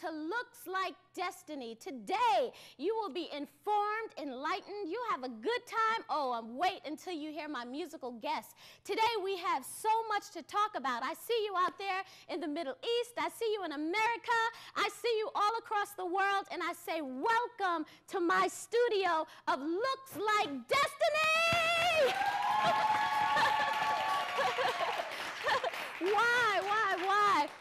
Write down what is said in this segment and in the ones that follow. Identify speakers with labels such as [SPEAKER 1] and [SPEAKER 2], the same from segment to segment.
[SPEAKER 1] to Looks Like Destiny. Today, you will be informed, enlightened. You have a good time. Oh, um, wait until you hear my musical guest. Today, we have so much to talk about. I see you out there in the Middle East. I see you in America. I see you all across the world. And I say, welcome to my studio of Looks Like Destiny. why,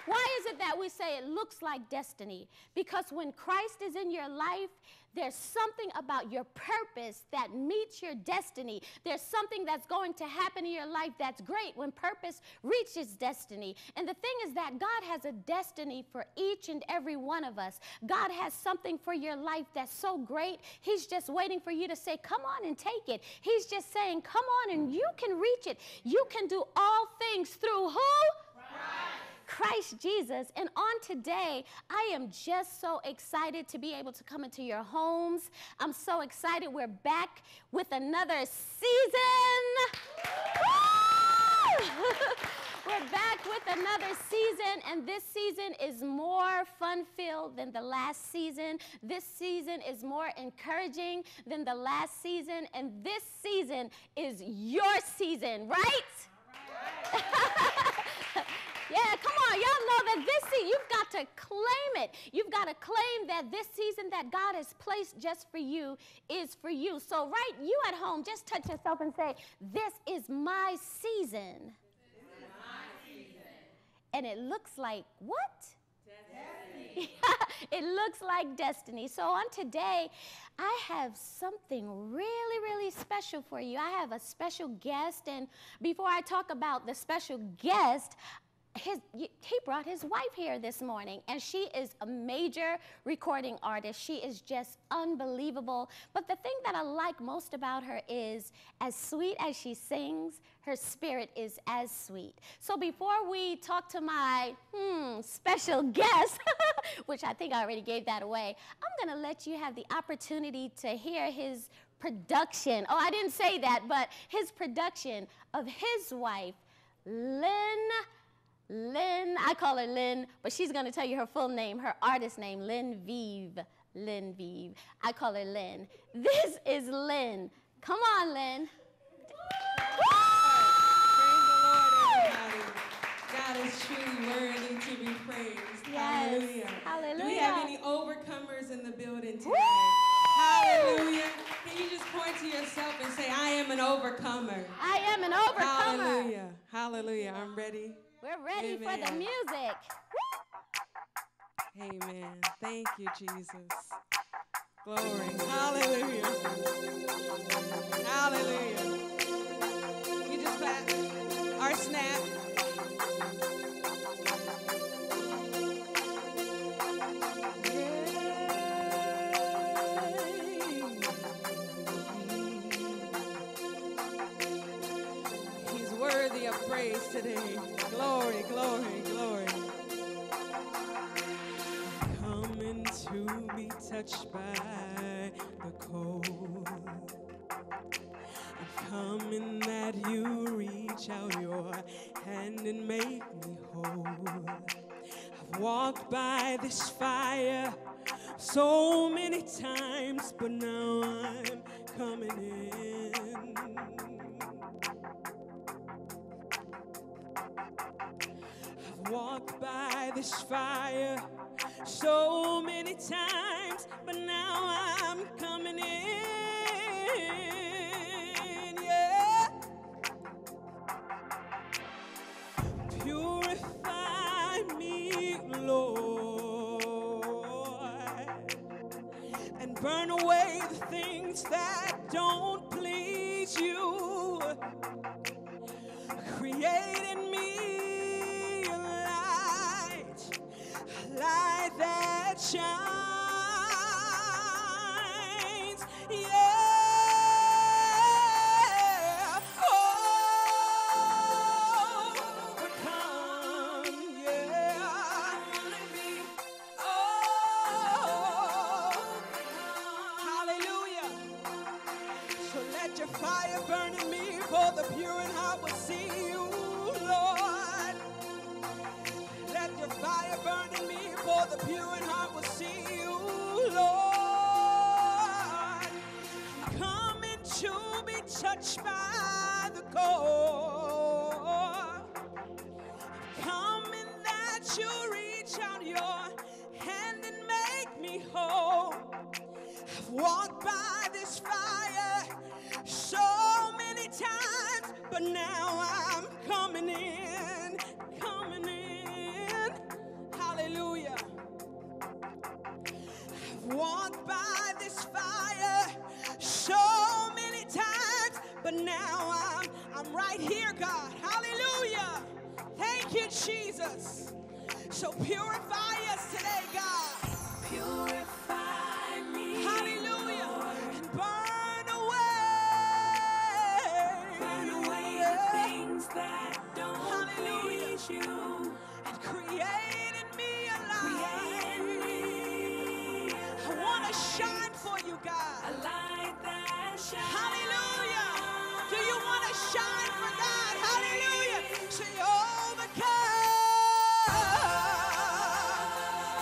[SPEAKER 1] why, is it that we say it looks like destiny? Because when Christ is in your life, there's something about your purpose that meets your destiny. There's something that's going to happen in your life that's great when purpose reaches destiny. And the thing is that God has a destiny for each and every one of us. God has something for your life that's so great. He's just waiting for you to say, Come on and take it. He's just saying, Come on and you can reach it. You can do all things through who? Christ Jesus. And on today, I am just so excited to be able to come into your homes. I'm so excited. We're back with another season. We're back with another season, and this season is more fun filled than the last season. This season is more encouraging than the last season, and this season is your season, right? Yeah, come on. Y'all know that this season, you've got to claim it. You've got to claim that this season that God has placed just for you is for you. So, right, you at home, just touch yourself and say, This is my season.
[SPEAKER 2] This is my season.
[SPEAKER 1] And it looks like what? it looks like destiny. So, on today, I have something really, really special for you. I have a special guest. And before I talk about the special guest, his, he brought his wife here this morning, and she is a major recording artist. She is just unbelievable. But the thing that I like most about her is, as sweet as she sings, her spirit is as sweet. So before we talk to my hmm, special guest, which I think I already gave that away, I'm going to let you have the opportunity to hear his production. Oh, I didn't say that, but his production of his wife, Lynn. Lynn, I call her Lynn, but she's going to tell you her full name, her artist name, Lynn Vive. Lynn Vive. I call her Lynn. This is Lynn. Come on, Lynn. Thank the Lord, everybody.
[SPEAKER 2] God is truly worthy to be praised.
[SPEAKER 1] Yes.
[SPEAKER 2] Hallelujah.
[SPEAKER 1] Hallelujah.
[SPEAKER 2] Do we have any overcomers in the building today?
[SPEAKER 1] Woo!
[SPEAKER 2] Hallelujah. Can you just point to yourself and say, I am an overcomer?
[SPEAKER 1] I am an overcomer.
[SPEAKER 2] Hallelujah. Hallelujah. I'm ready.
[SPEAKER 1] We're ready for the
[SPEAKER 2] Amen.
[SPEAKER 1] music.
[SPEAKER 2] Amen. Thank you, Jesus. Glory. Hallelujah. Hallelujah. You just clap. Our snap. He's worthy of praise today. Glory, glory, glory. Coming to be touched by the cold. I'm coming that you reach out your hand and make me whole. I've walked by this fire so many times, but now I'm coming in. This fire so many times, but now I'm coming in. Yeah. Purify me, Lord, and burn away the things that don't but now I'm I'm right here, God. Hallelujah. Thank you, Jesus. So purify us today, God.
[SPEAKER 3] Purify me.
[SPEAKER 2] Hallelujah.
[SPEAKER 3] Lord.
[SPEAKER 2] And burn away.
[SPEAKER 3] Burn away the things that don't
[SPEAKER 2] Hallelujah.
[SPEAKER 3] please you.
[SPEAKER 2] And create in me a
[SPEAKER 3] Create in
[SPEAKER 2] light. I want to shine for you,
[SPEAKER 3] a
[SPEAKER 2] God.
[SPEAKER 3] light that shines.
[SPEAKER 2] Hallelujah. Want to shine for God? Hallelujah. Say, overcome.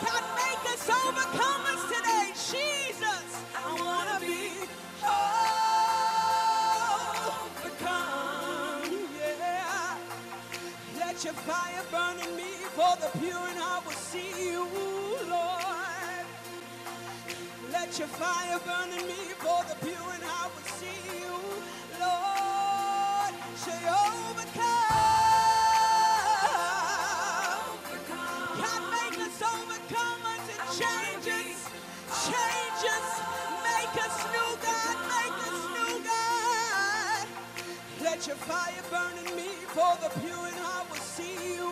[SPEAKER 2] God, make us overcomers today. Jesus, I want to be overcome. Yeah. Let your fire burn in me for the pure and I will see you, Lord. Let your fire burn in me for the pure and I will see you, Lord. The pure and I will see you,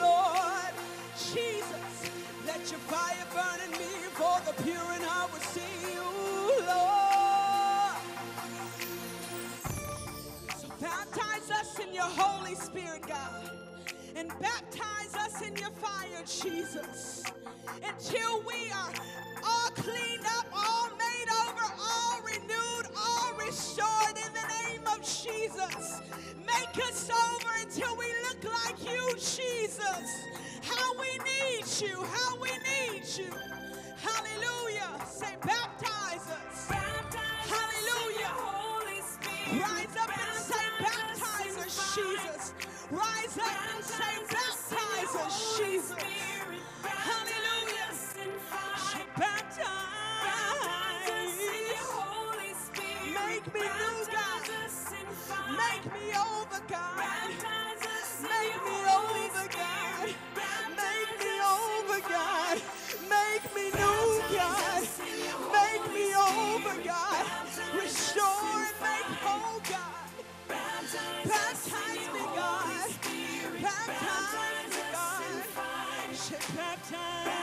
[SPEAKER 2] Lord. Jesus, let your fire burn in me for the pure and I will see you, Lord. So baptize us in your Holy Spirit, God. And baptize us in your fire, Jesus. Until we need you, how we need you. Hallelujah. Say, baptize us.
[SPEAKER 3] Baptize
[SPEAKER 2] Hallelujah.
[SPEAKER 3] Spirit.
[SPEAKER 2] Rise up and say, baptize us, Jesus. Rise up and say, Say,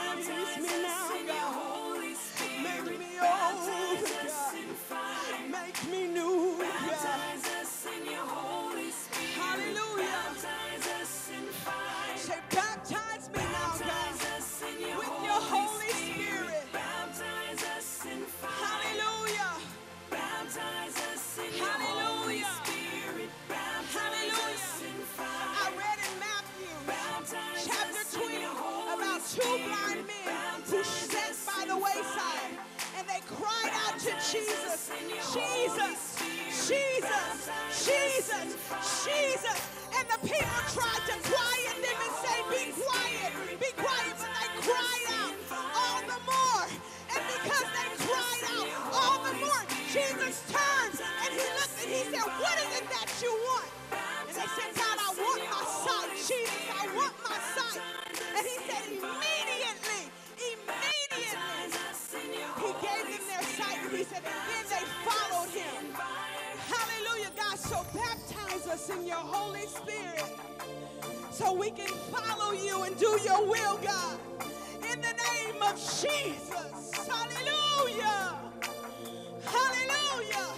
[SPEAKER 2] Jesus, Jesus, Jesus, Jesus, Jesus. And the people tried in your Holy Spirit so we can follow you and do your will, God. In the name of Jesus. Hallelujah. Hallelujah.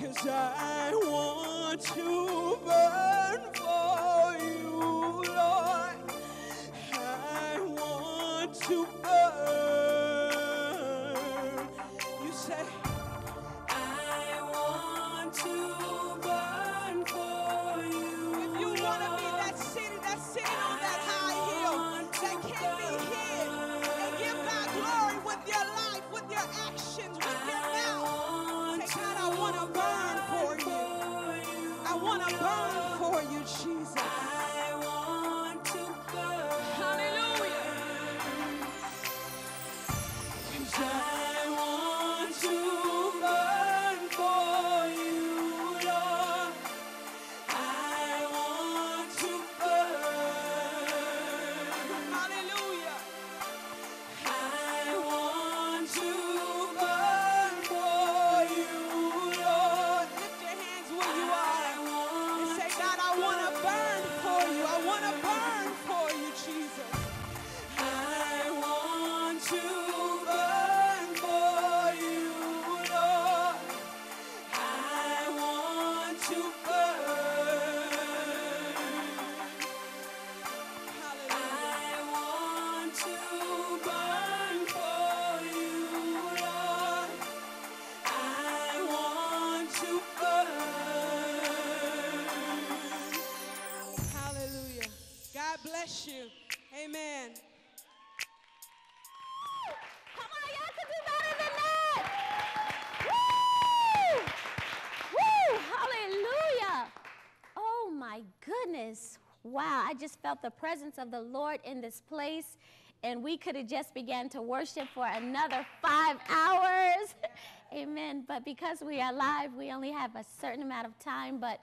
[SPEAKER 2] Cause I want to burn for you, Lord. I want to burn.
[SPEAKER 1] Felt the presence of the Lord in this place. And we could have just began to worship for another five hours. Amen. But because we are live, we only have a certain amount of time. But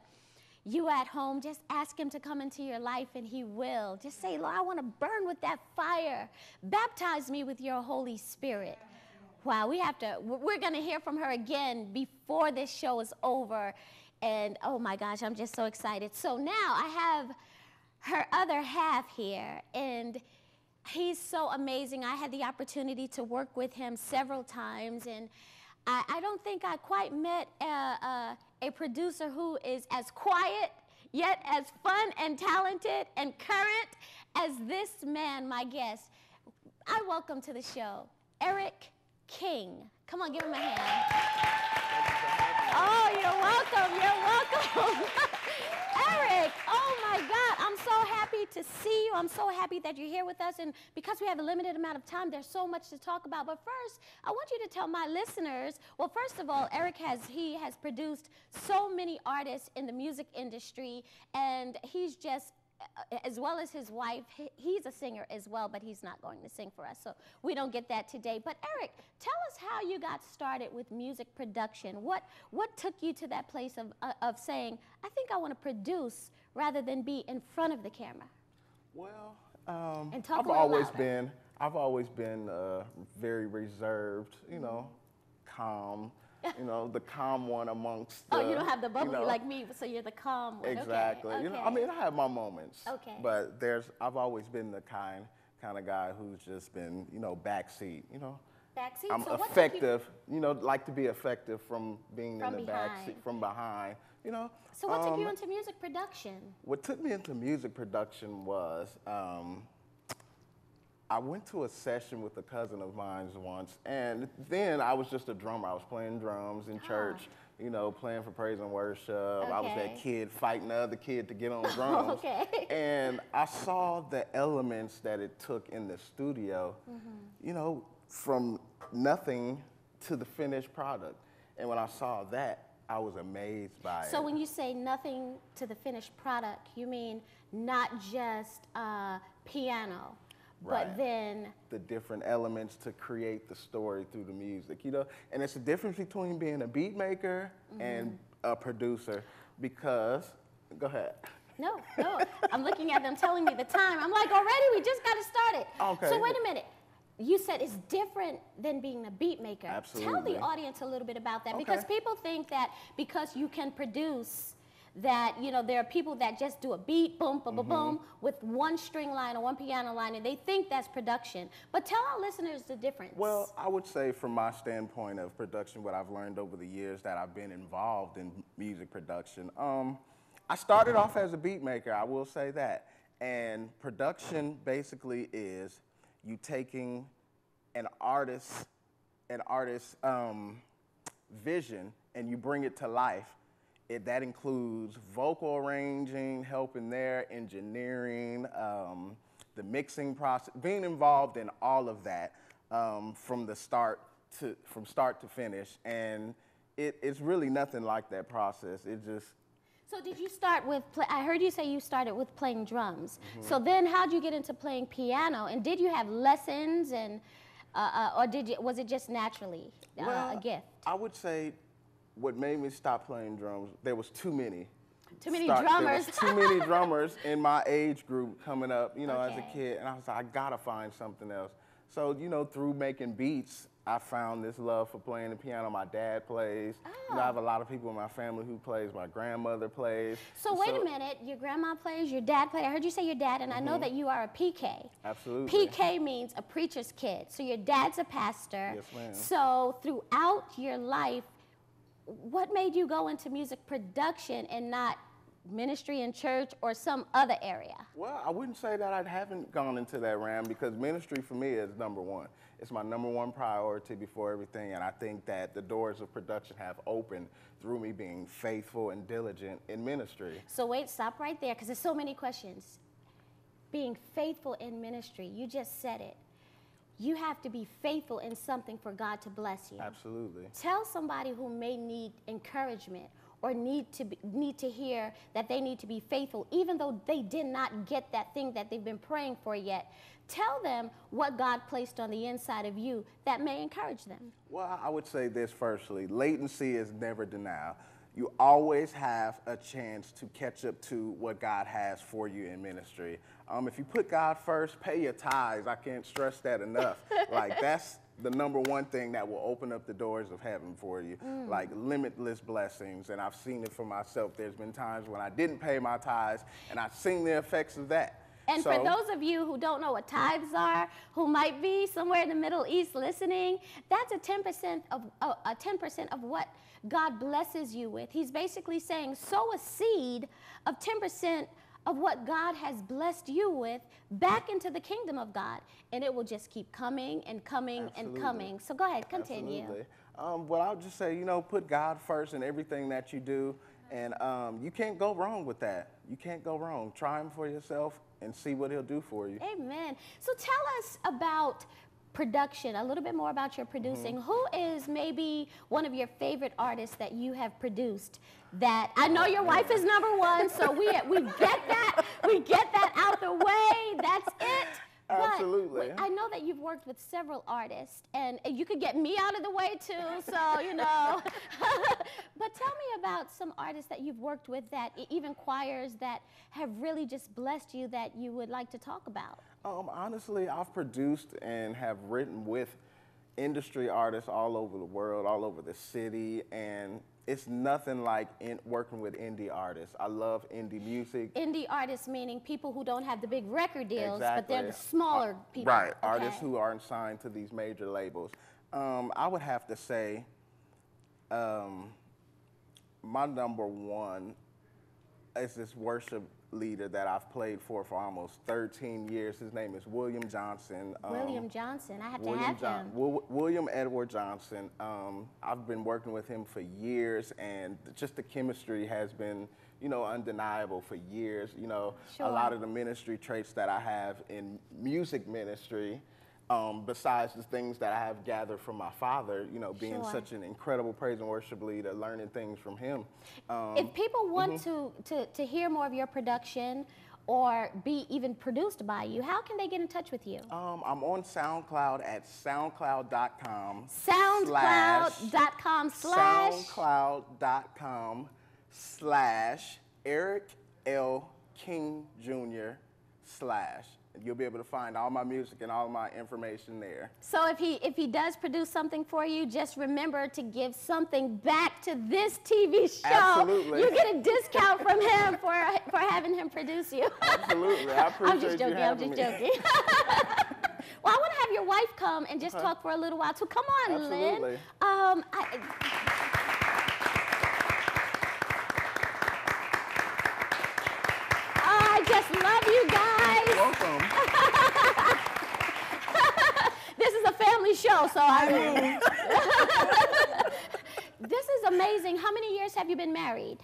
[SPEAKER 1] you at home, just ask Him to come into your life and He will. Just say, Lord, I want to burn with that fire. Baptize me with your Holy Spirit. Wow, we have to, we're going to hear from her again before this show is over. And oh my gosh, I'm just so excited. So now I have her other half here, and he's so amazing. I had the opportunity to work with him several times, and I, I don't think I quite met a, a, a producer who is as quiet yet as fun and talented and current as this man, my guest. I welcome to the show Eric King. Come on, give him a hand. Oh, you're welcome. You're welcome. Oh my God, I'm so happy to see you. I'm so happy that you're here with us. And because we have a limited amount of time, there's so much to talk about. But first, I want you to tell my listeners. Well, first of all, Eric has he has produced so many artists in the music industry, and he's just uh, as well as his wife, he's a singer as well, but he's not going to sing for us, so we don't get that today. But Eric, tell us how you got started with music production. What what took you to that place of uh, of saying, I think I want to produce rather than be in front of the camera?
[SPEAKER 4] Well, um,
[SPEAKER 1] And talk
[SPEAKER 4] I've always
[SPEAKER 1] louder.
[SPEAKER 4] been I've always been uh, very reserved, you know, calm, you know, the calm one amongst.
[SPEAKER 1] oh, you don't have the bubbly
[SPEAKER 4] know,
[SPEAKER 1] like me, so you're the calm one. Okay,
[SPEAKER 4] Exactly. You know, I mean, I have my moments.
[SPEAKER 1] Okay.
[SPEAKER 4] But there's I've always been the kind kind of guy who's just been, you know, backseat. You know,
[SPEAKER 1] Backseat.
[SPEAKER 4] I'm
[SPEAKER 1] so what you-
[SPEAKER 4] effective. You, know, like to be effective from being
[SPEAKER 1] From
[SPEAKER 4] in the backseat, from behind. You know.
[SPEAKER 1] so what took you
[SPEAKER 4] Um,
[SPEAKER 1] into music production?
[SPEAKER 4] what took me into music production was um, I went to a session with a cousin of mine once, and then I was just a drummer. I was playing drums in church, you know, playing for praise and worship. I was that kid fighting the other kid to get on drums.
[SPEAKER 1] Okay.
[SPEAKER 4] And I saw the elements that it took in the studio,
[SPEAKER 1] Mm-hmm.
[SPEAKER 4] you know, from nothing to the finished product. And when I saw that, I was amazed by it.
[SPEAKER 1] So when you say nothing to the finished product, you mean not just uh, piano, but then
[SPEAKER 4] the different elements to create the story through the music, you know? And it's a difference between being a beat maker and a producer because, go ahead.
[SPEAKER 1] no, no. I'm looking at them telling me the time. I'm like, already? We just got to start it.
[SPEAKER 4] Okay.
[SPEAKER 1] So wait a minute. You said it's different than being a beat maker. Tell the audience a little bit about that because people think that because you can produce that you know there are people that just do a beat boom boom boom boom
[SPEAKER 4] Mm-hmm.
[SPEAKER 1] with one string line or one piano line and they think that's production but tell our listeners the difference
[SPEAKER 4] Well, I would say from my standpoint of production, what I've learned over the years that I've been involved in music production, um, I started off as a beat maker, I will say that. And production basically is you taking an artist, an artist's um, vision and you bring it to life. It, that includes vocal arranging, helping there, engineering, um, the mixing process, being involved in all of that um, from the start to from start to finish. And it, it's really nothing like that process. It just
[SPEAKER 1] So did you start with? I heard you say you started with playing drums.
[SPEAKER 4] Mm-hmm.
[SPEAKER 1] So then, how would you get into playing piano? And did you have lessons, and uh, uh, or did you? Was it just naturally uh, a gift?
[SPEAKER 4] I would say what made me stop playing drums, there was too many.
[SPEAKER 1] Too many
[SPEAKER 4] There
[SPEAKER 1] drummers.
[SPEAKER 4] too many drummers in my age group coming up, you know, as a kid. And I was like, I gotta find something else. So, you know, through making beats, I found this love for playing the piano. My dad plays. You know, I have a lot of people in my family who plays. My grandmother plays.
[SPEAKER 1] So wait a minute. Your grandma plays. Your dad plays. I heard you say your dad, and I know that you are a PK.
[SPEAKER 4] Mm-hmm. Absolutely.
[SPEAKER 1] PK means a preacher's kid. So your dad's a pastor.
[SPEAKER 4] Yes, ma'am.
[SPEAKER 1] So throughout your life, what made you go into music production and not ministry in church or some other area?
[SPEAKER 4] Well, I wouldn't say that I haven't gone into that realm because ministry for me is number one. It's my number one priority before everything, and I think that the doors of production have opened through me being faithful and diligent in ministry.
[SPEAKER 1] So wait, stop right there because there's so many questions. being faithful in ministry. You just said it. You have to be faithful in something for God to bless you.
[SPEAKER 4] Absolutely.
[SPEAKER 1] Tell somebody who may need encouragement or need to be, need to hear that they need to be faithful even though they did not get that thing that they've been praying for yet. Tell them what God placed on the inside of you that may encourage them.
[SPEAKER 4] Well, I would say this firstly latency is never denial. You always have a chance to catch up to what God has for you in ministry. Um, if you put God first, pay your tithes. I can't stress that enough. like, that's the number one thing that will open up the doors of heaven for you, like limitless blessings. And I've seen it for myself. There's been times when I didn't pay my tithes, and I've seen the effects of that.
[SPEAKER 1] And for those of you who don't know what tithes are, who might be somewhere in the Middle East listening, that's a 10% of uh, a 10% of what God blesses you with. He's basically saying sow a seed of 10% of what God has blessed you with back into the kingdom of God, and it will just keep coming and coming
[SPEAKER 4] Absolutely.
[SPEAKER 1] and coming. So go ahead, continue.
[SPEAKER 4] Absolutely. Um, well, I'll just say, you know, put God first in everything that you do, and um, you can't go wrong with that. You can't go wrong. Try Him for yourself and see what He'll do for you.
[SPEAKER 1] Amen. So tell us about production, a little bit more about your producing.
[SPEAKER 4] Mm-hmm.
[SPEAKER 1] Who is maybe one of your favorite artists that you have produced? That I know your wife is number one, so we we get that we get that out the way. That's it. But
[SPEAKER 4] Absolutely.
[SPEAKER 1] I know that you've worked with several artists, and you could get me out of the way too. So you know. but tell me about some artists that you've worked with that even choirs that have really just blessed you that you would like to talk about.
[SPEAKER 4] Um, honestly, I've produced and have written with industry artists all over the world, all over the city, and it's nothing like in, working with indie artists. I love indie music.
[SPEAKER 1] indie artists meaning people who don't have the big record deals, but they're the smaller
[SPEAKER 4] Uh,
[SPEAKER 1] people.
[SPEAKER 4] Right, artists who aren't signed to these major labels. Um, I would have to say, um, my number one is this worship leader that I've played for for almost 13 years. His name is William Johnson. Um,
[SPEAKER 1] William Johnson. I have to
[SPEAKER 4] William,
[SPEAKER 1] have
[SPEAKER 4] John-
[SPEAKER 1] him.
[SPEAKER 4] Wil- William Edward Johnson. Um, I've been working with him for years, and just the chemistry has been, you know, undeniable for years. You know,
[SPEAKER 1] Sure.
[SPEAKER 4] a lot of the ministry traits that I have in music ministry, um, besides the things that I have gathered from my father, you know, being
[SPEAKER 1] Sure.
[SPEAKER 4] such an incredible praise and worship leader, learning things from him. Um,
[SPEAKER 1] if people want to, to, to hear more of your production or be even produced by you, how can they get in touch with you?
[SPEAKER 4] um, I'm on SoundCloud at soundcloud.com.
[SPEAKER 1] SoundCloud.com slash.
[SPEAKER 4] SoundCloud.com slash Eric L. King Jr. slash. You'll be able to find all my music and all my information there.
[SPEAKER 1] So if he if he does produce something for you, just remember to give something back to this TV show.
[SPEAKER 4] Absolutely.
[SPEAKER 1] You get a discount from him for for having him produce you.
[SPEAKER 4] Absolutely. I appreciate
[SPEAKER 1] I'm just
[SPEAKER 4] you
[SPEAKER 1] joking. I'm just
[SPEAKER 4] me.
[SPEAKER 1] joking. well, I want to have your wife come and just talk for a little while too. Come on,
[SPEAKER 4] Absolutely.
[SPEAKER 1] Lynn. Um, I, I just love you guys.
[SPEAKER 4] Welcome.
[SPEAKER 1] This is a family show, so I mean. this is amazing. How many years have you been married?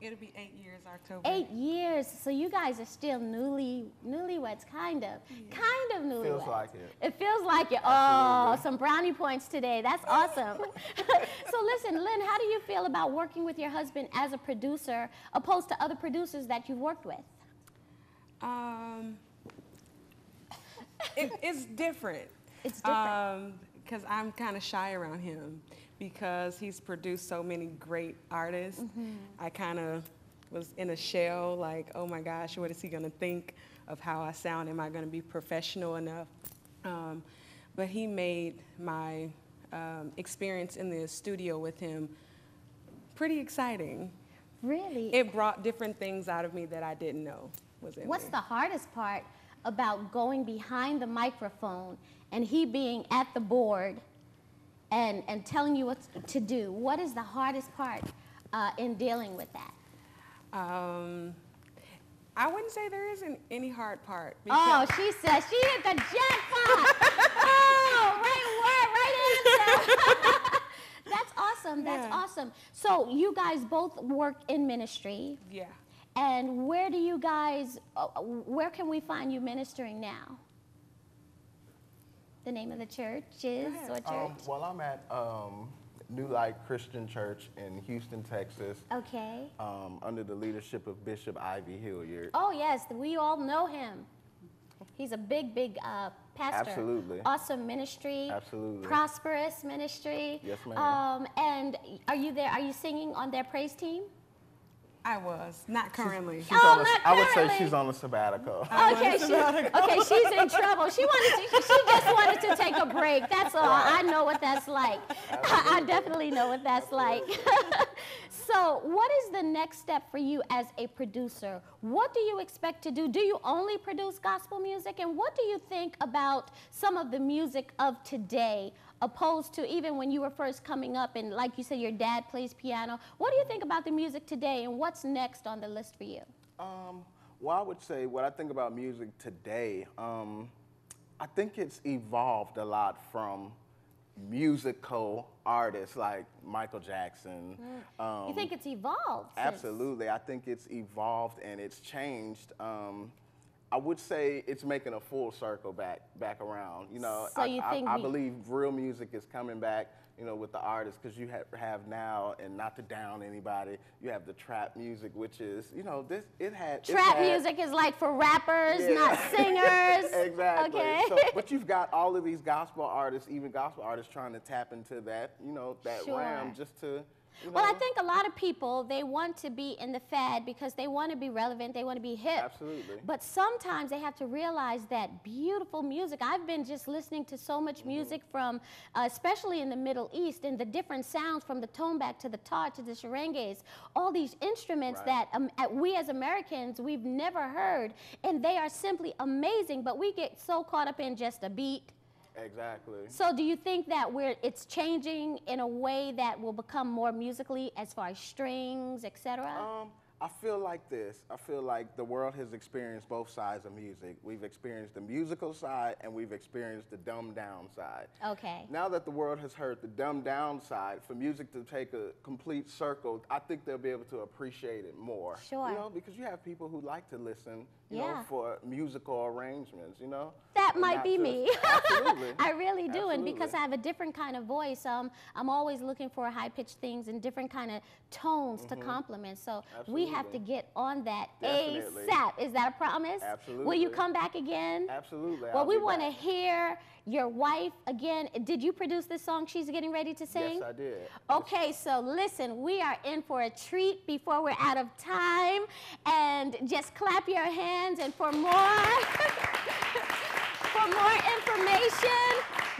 [SPEAKER 2] It'll be eight years October.
[SPEAKER 1] Eight years. So you guys are still newly newlyweds, kind of, kind of newlyweds.
[SPEAKER 4] Feels like it.
[SPEAKER 1] It feels like it. Oh, some brownie points today. That's awesome. so listen, Lynn, how do you feel about working with your husband as a producer, opposed to other producers that you've worked with?
[SPEAKER 2] Um, it, it's different.
[SPEAKER 1] It's different.
[SPEAKER 2] Because I'm kind of shy around him because he's produced so many great artists.
[SPEAKER 1] Mm-hmm.
[SPEAKER 2] I kind of was in a shell, like, oh my gosh, what is he going to think of how I sound? Am I going to be professional enough? Um, but he made my um, experience in the studio with him pretty exciting.
[SPEAKER 1] Really?
[SPEAKER 2] It brought different things out of me that I didn't know was in
[SPEAKER 1] What's
[SPEAKER 2] me.
[SPEAKER 1] the hardest part about going behind the microphone and he being at the board and, and telling you what to do? What is the hardest part uh, in dealing with that?
[SPEAKER 2] Um, I wouldn't say there isn't any hard part.
[SPEAKER 1] Oh, she said she hit the jackpot. oh, right word, right answer. That's awesome. That's
[SPEAKER 2] Yeah.
[SPEAKER 1] awesome. So you guys both work in ministry.
[SPEAKER 2] yeah.
[SPEAKER 1] And where do you guys, uh, where can we find you ministering now? The name of the church is, or church?
[SPEAKER 4] Um, well, I'm at um, New Light Christian Church in Houston, Texas,
[SPEAKER 1] okay.
[SPEAKER 4] um, under the leadership of Bishop I.V. Hilliard.
[SPEAKER 1] Oh, yes, we all know him. He's a big, big uh, pastor.
[SPEAKER 4] Absolutely.
[SPEAKER 1] Awesome ministry.
[SPEAKER 4] Absolutely.
[SPEAKER 1] Prosperous ministry.
[SPEAKER 4] Yes, ma'am.
[SPEAKER 1] Um, and are you there? Are you singing on their praise team?
[SPEAKER 2] I was, not currently.
[SPEAKER 4] She's
[SPEAKER 1] Oh,
[SPEAKER 4] on a-
[SPEAKER 1] not
[SPEAKER 4] I would say she's on a sabbatical.
[SPEAKER 1] Okay, she, okay, she's in trouble. She wanted, to, she just wanted to take a break. That's all. I know what that's like. I, I definitely know what that's like. so, what is the next step for you as a producer? What do you expect to do? Do you only produce gospel music? And what do you think about some of the music of today? Opposed to even when you were first coming up, and like you said, your dad plays piano. What do you think about the music today, and what's next on the list for you?
[SPEAKER 4] Um, well, I would say what I think about music today, um, I think it's evolved a lot from musical artists like Michael Jackson. Um,
[SPEAKER 1] you think it's evolved?
[SPEAKER 4] Absolutely. I think it's evolved and it's changed. Um, I would say it's making a full circle back back around. You know,
[SPEAKER 1] So
[SPEAKER 4] I,
[SPEAKER 1] you
[SPEAKER 4] I- I,
[SPEAKER 1] we-
[SPEAKER 4] believe real music is coming back. You know, with the artists, because you have, have now, and not to down anybody, you have the trap music, which is, you know, this it had
[SPEAKER 1] Trap
[SPEAKER 4] had-
[SPEAKER 1] music is like for rappers,
[SPEAKER 4] Yeah.
[SPEAKER 1] not singers.
[SPEAKER 4] exactly.
[SPEAKER 1] Okay.
[SPEAKER 4] So, but you've got all of these gospel artists, even gospel artists, trying to tap into that, you know, that
[SPEAKER 1] Sure.
[SPEAKER 4] realm just to. You
[SPEAKER 1] well, I think a lot of people they want to be in the fad because they want to be relevant, they want to be hip.
[SPEAKER 4] Absolutely.
[SPEAKER 1] But sometimes they have to realize that beautiful music. I've been just listening to so much
[SPEAKER 4] Mm-hmm.
[SPEAKER 1] music from, uh, especially in the Middle East, and the different sounds from the tombak to the tar to the sharenges, all these instruments
[SPEAKER 4] Right.
[SPEAKER 1] that um, we as Americans we've never heard, and they are simply amazing. But we get so caught up in just a beat.
[SPEAKER 4] Exactly.
[SPEAKER 1] So do you think that we're it's changing in a way that will become more musically as far as strings, etc.?
[SPEAKER 4] Um, I feel like this. I feel like the world has experienced both sides of music. We've experienced the musical side and we've experienced the dumbed down side.
[SPEAKER 1] okay.
[SPEAKER 4] Now that the world has heard the dumbed down side, for music to take a complete circle, I think they'll be able to appreciate it more.
[SPEAKER 1] Sure.
[SPEAKER 4] You know, because you have people who like to listen, you
[SPEAKER 1] Yeah.
[SPEAKER 4] know, for musical arrangements, you know?
[SPEAKER 1] That
[SPEAKER 4] And
[SPEAKER 1] might be
[SPEAKER 4] just-
[SPEAKER 1] me.
[SPEAKER 4] Absolutely.
[SPEAKER 1] I really do, and because I have a different kind of voice, um, I'm always looking for high pitched things and different kind of tones to complement. So we have to
[SPEAKER 4] Mm-hmm.
[SPEAKER 1] Get on that
[SPEAKER 4] Definitely.
[SPEAKER 1] ASAP. Is that a promise?
[SPEAKER 4] Absolutely.
[SPEAKER 1] Will you come back again?
[SPEAKER 4] Absolutely.
[SPEAKER 1] Well,
[SPEAKER 4] I'll
[SPEAKER 1] we want to hear your wife again. Did you produce this song she's getting ready to sing?
[SPEAKER 4] Yes, I did.
[SPEAKER 1] Okay, so listen, we are in for a treat before we're out of time. And just clap your hands and for more for more information,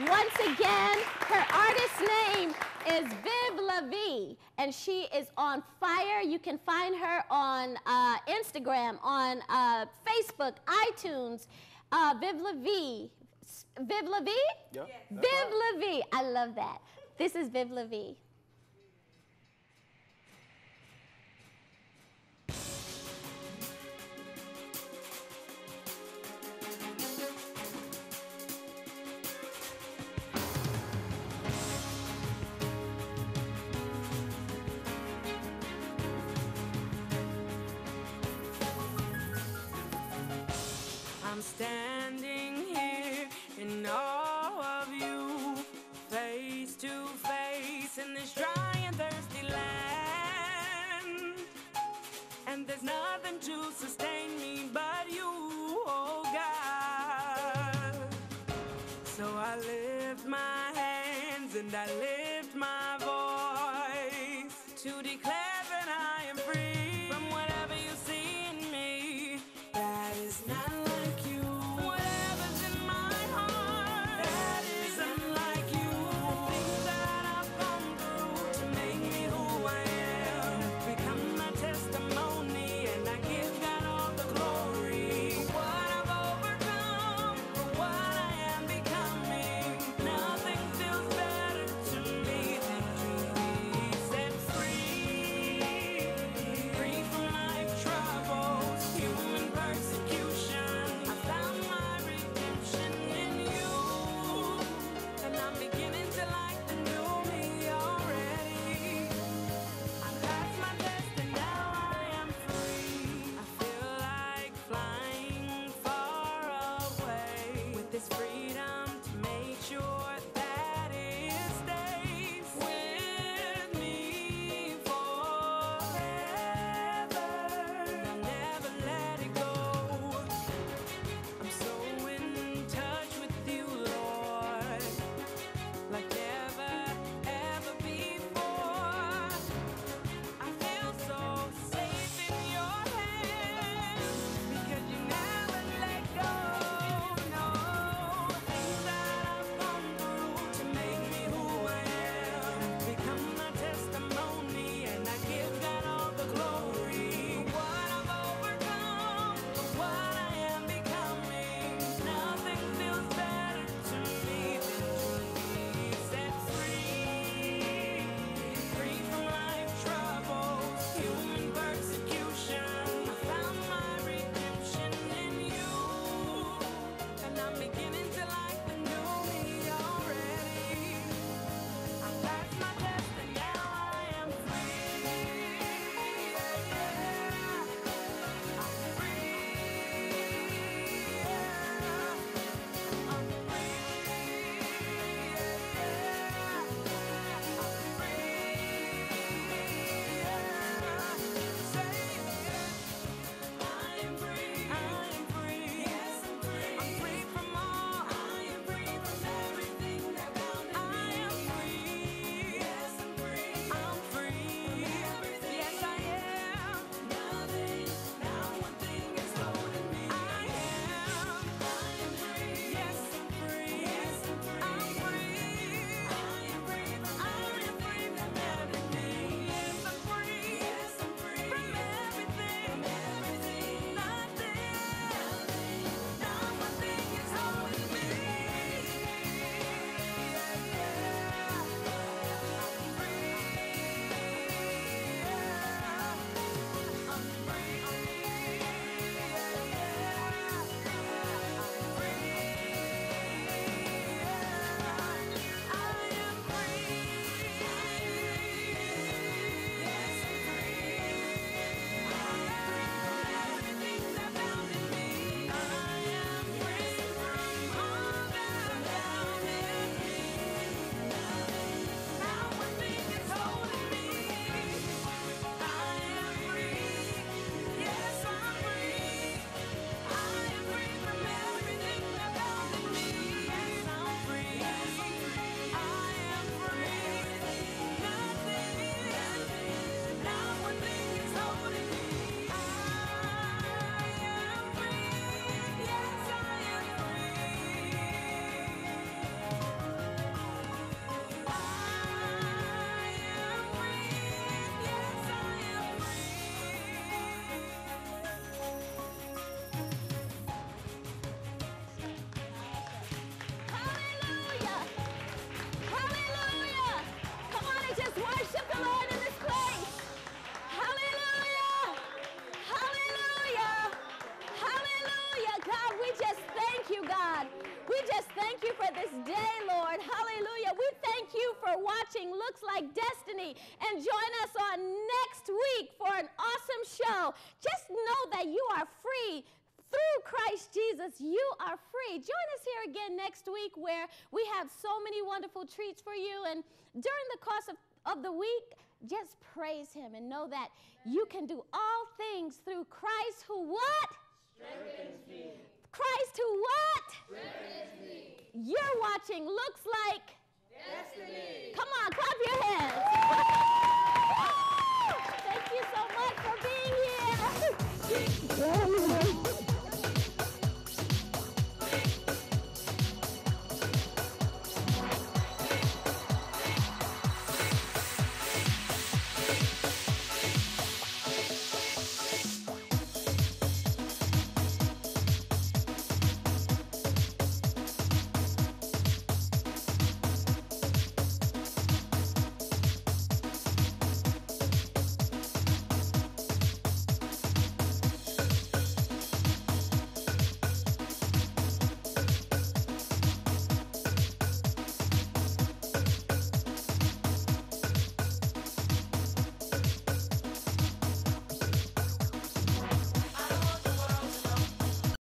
[SPEAKER 1] once again, her artist name is Viv LaVie, and she is on fire. You can find her on uh, Instagram, on uh, Facebook, iTunes. Uh, Viv LaVie. S- Viv LaVie?
[SPEAKER 4] Yep, that's
[SPEAKER 1] Viv LaVie. I love that. This is Viv LaVie.
[SPEAKER 3] I'm standing in this dry
[SPEAKER 1] wonderful treats for you. And during the course of, of the week, just praise him and know that you can do all things through Christ who what? Strengthens me. Christ who what? Strengthens me. You're watching Looks Like Destiny. Come on, clap your hands.